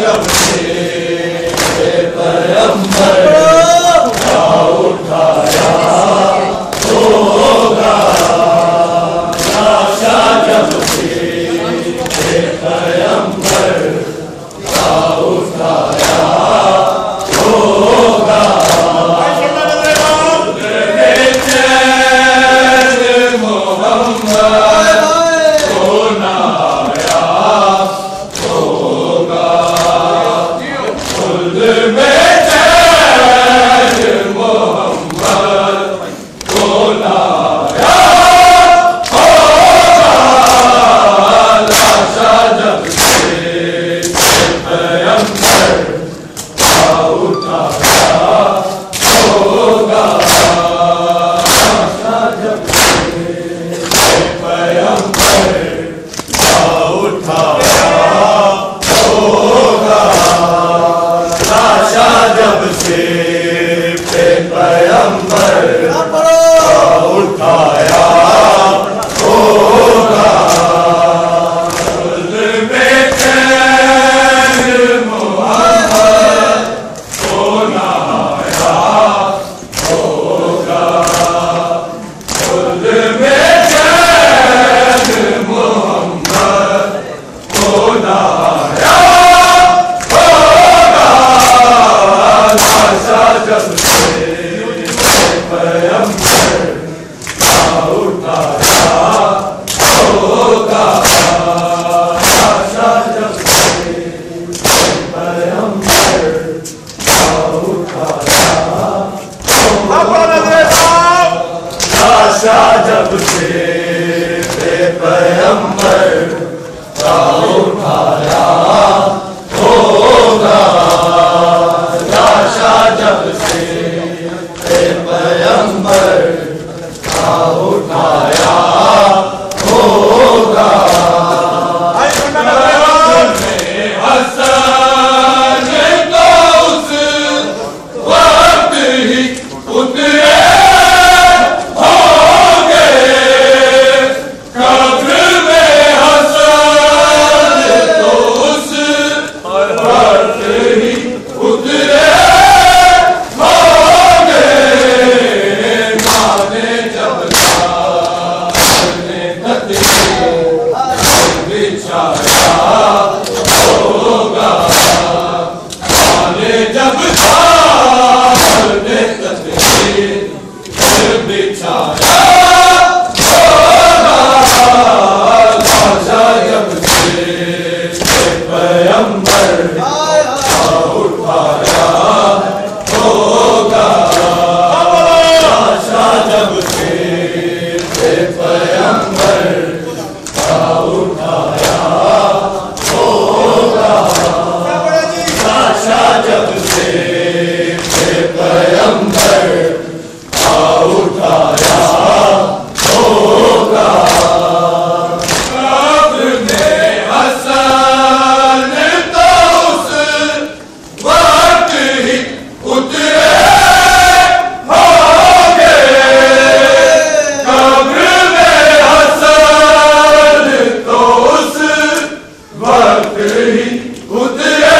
جب victory. Kudrati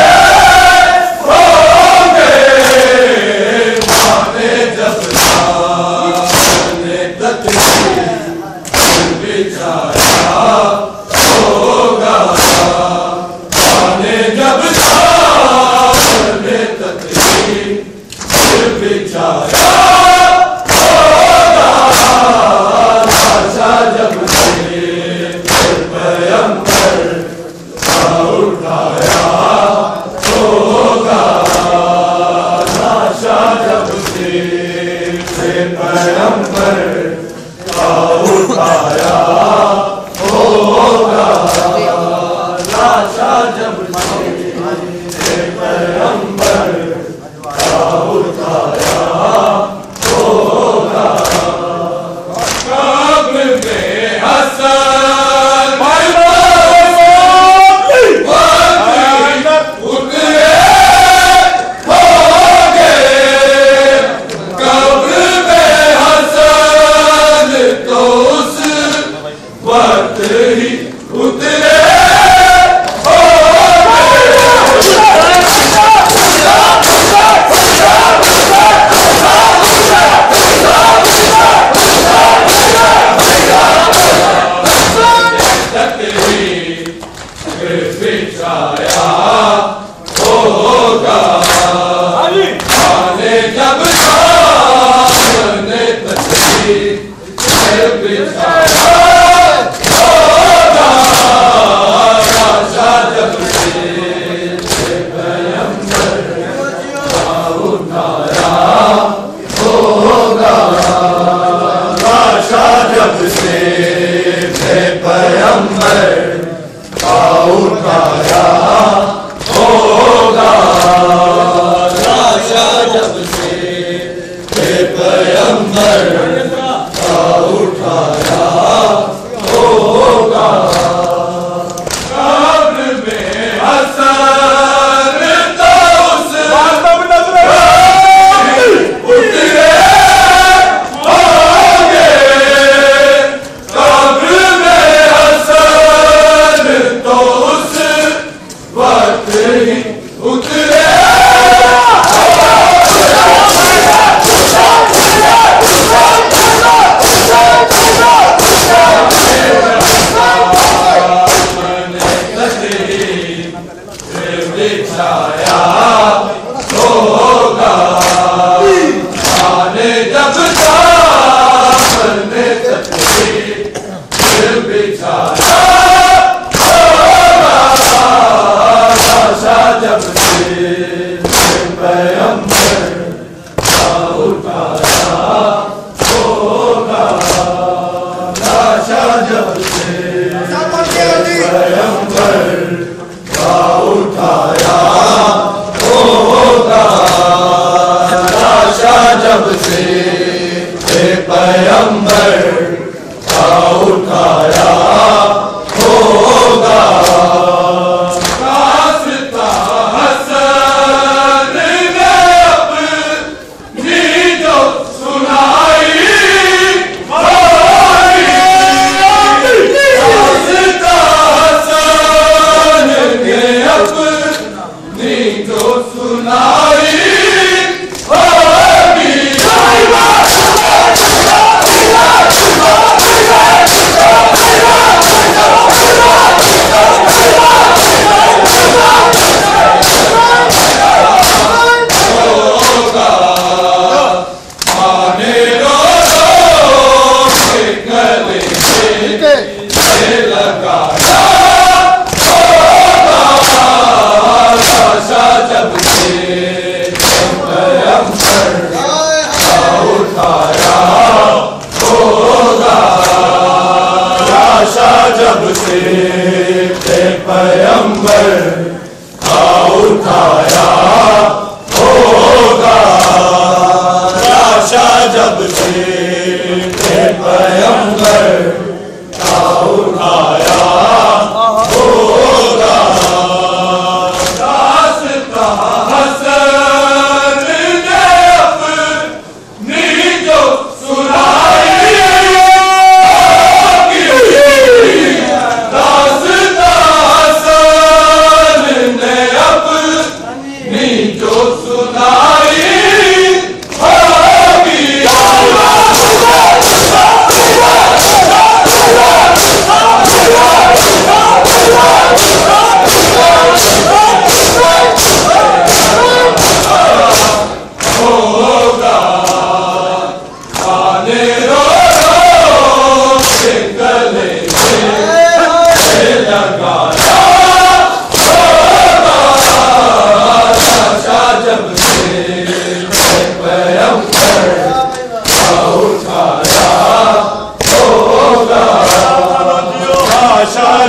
아, 예.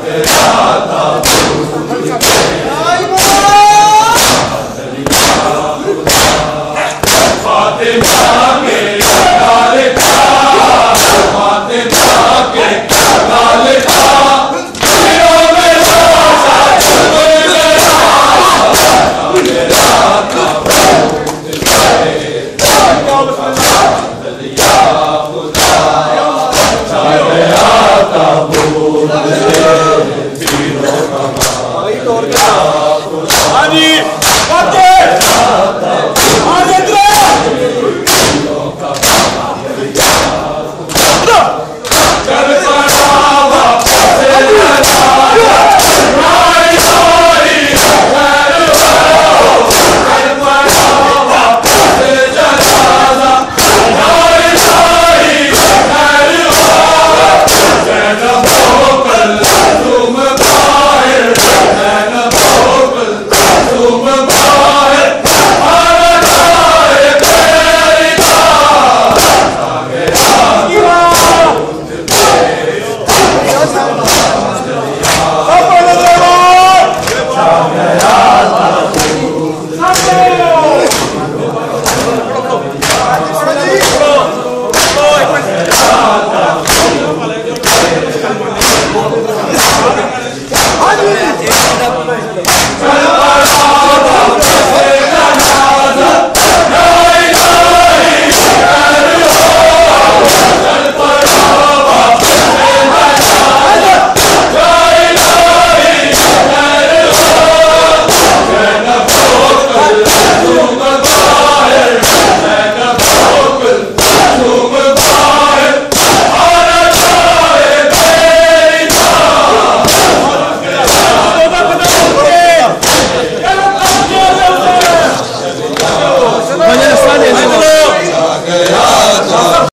Amém.